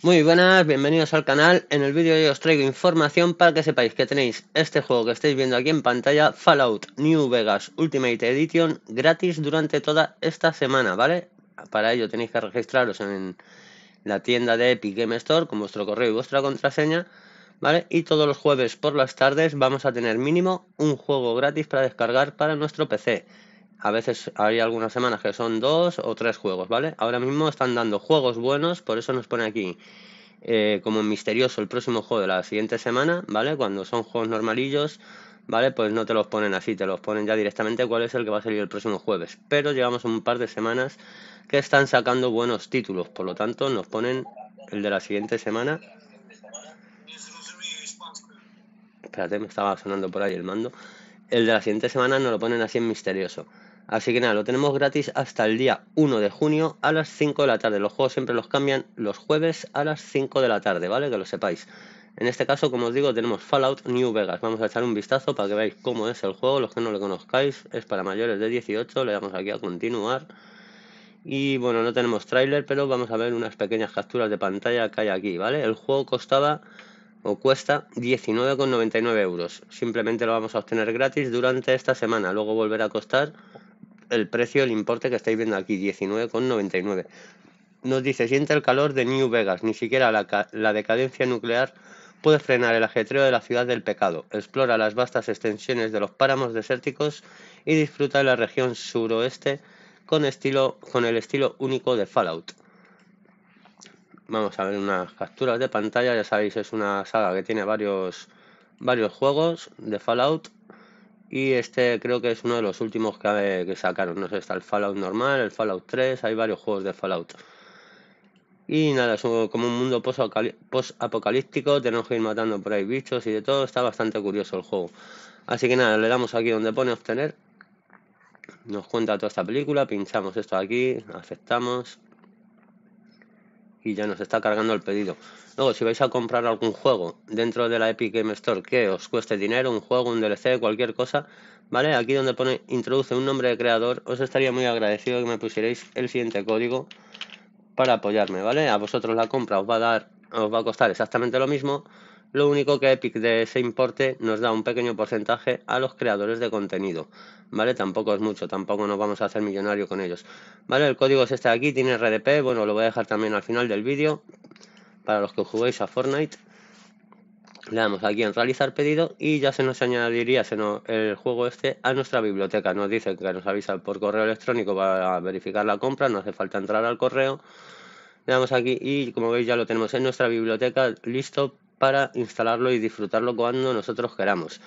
Muy buenas, bienvenidos al canal. En el vídeo de os traigo información para que sepáis que tenéis este juego que estáis viendo aquí en pantalla, Fallout New Vegas Ultimate Edition, gratis durante toda esta semana, ¿vale? Para ello tenéis que registraros en la tienda de Epic Game Store con vuestro correo y vuestra contraseña, ¿vale? Y todos los jueves por las tardes vamos a tener mínimo un juego gratis para descargar para nuestro PC a veces hay algunas semanas que son dos o tres juegos, ¿vale? Ahora mismo están dando juegos buenos, por eso nos pone aquí eh, como misterioso el próximo juego de la siguiente semana, ¿vale? Cuando son juegos normalillos, ¿vale? Pues no te los ponen así, te los ponen ya directamente cuál es el que va a salir el próximo jueves. Pero llevamos un par de semanas que están sacando buenos títulos, por lo tanto nos ponen el de la siguiente semana. Espérate, me estaba sonando por ahí el mando. El de la siguiente semana nos lo ponen así en misterioso. Así que nada, lo tenemos gratis hasta el día 1 de junio a las 5 de la tarde. Los juegos siempre los cambian los jueves a las 5 de la tarde, ¿vale? Que lo sepáis. En este caso, como os digo, tenemos Fallout New Vegas. Vamos a echar un vistazo para que veáis cómo es el juego. Los que no lo conozcáis, es para mayores de 18. Le damos aquí a continuar. Y bueno, no tenemos tráiler, pero vamos a ver unas pequeñas capturas de pantalla que hay aquí, ¿vale? El juego costaba o cuesta 19,99 euros. Simplemente lo vamos a obtener gratis durante esta semana. Luego volverá a costar el precio, el importe que estáis viendo aquí, 19,99. Nos dice, siente el calor de New Vegas, ni siquiera la, la decadencia nuclear puede frenar el ajetreo de la ciudad del pecado. Explora las vastas extensiones de los páramos desérticos y disfruta de la región suroeste con, el estilo único de Fallout. Vamos a ver unas capturas de pantalla, ya sabéis, es una saga que tiene varios, varios juegos de Fallout y este creo que es uno de los últimos que, que sacaron. No sé, está el Fallout normal, el Fallout 3, hay varios juegos de Fallout. Y nada, es como un mundo post-apocalíptico, tenemos que ir matando por ahí bichos y de todo, está bastante curioso el juego. Así que nada, le damos aquí donde pone obtener, nos cuenta toda esta película, pinchamos esto aquí, aceptamos y ya nos está cargando el pedido. Luego, si vais a comprar algún juego dentro de la Epic Game Store que os cueste dinero, un juego, un DLC, cualquier cosa, ¿vale? Aquí donde pone introduce un nombre de creador, os estaría muy agradecido que me pusierais el siguiente código para apoyarme, ¿vale? A vosotros la compra os va a dar, os va a costar exactamente lo mismo, lo único que Epic de ese importe nos da un pequeño porcentaje a los creadores de contenido, ¿vale? Tampoco es mucho, tampoco nos vamos a hacer millonario con ellos, ¿vale? El código es este de aquí, tiene RDP, bueno, lo voy a dejar también al final del vídeo para los que juguéis a Fortnite. Le damos aquí en realizar pedido y ya se nos añadiría el juego este a nuestra biblioteca. Nos dice que nos avisa por correo electrónico para verificar la compra, no hace falta entrar al correo. Le damos aquí y como veis ya lo tenemos en nuestra biblioteca listo para instalarlo y disfrutarlo cuando nosotros queramos.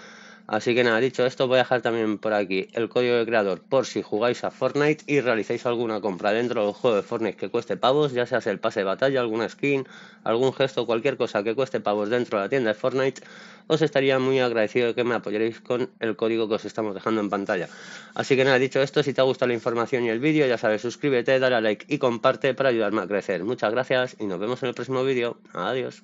Así que nada, dicho esto, voy a dejar también por aquí el código de creador por si jugáis a Fortnite y realizáis alguna compra dentro del juego de Fortnite que cueste pavos, ya sea el pase de batalla, alguna skin, algún gesto, cualquier cosa que cueste pavos dentro de la tienda de Fortnite, os estaría muy agradecido de que me apoyaréis con el código que os estamos dejando en pantalla. Así que nada, dicho esto, si te ha gustado la información y el vídeo, ya sabes, suscríbete, dale a like y comparte para ayudarme a crecer. Muchas gracias y nos vemos en el próximo vídeo. Adiós.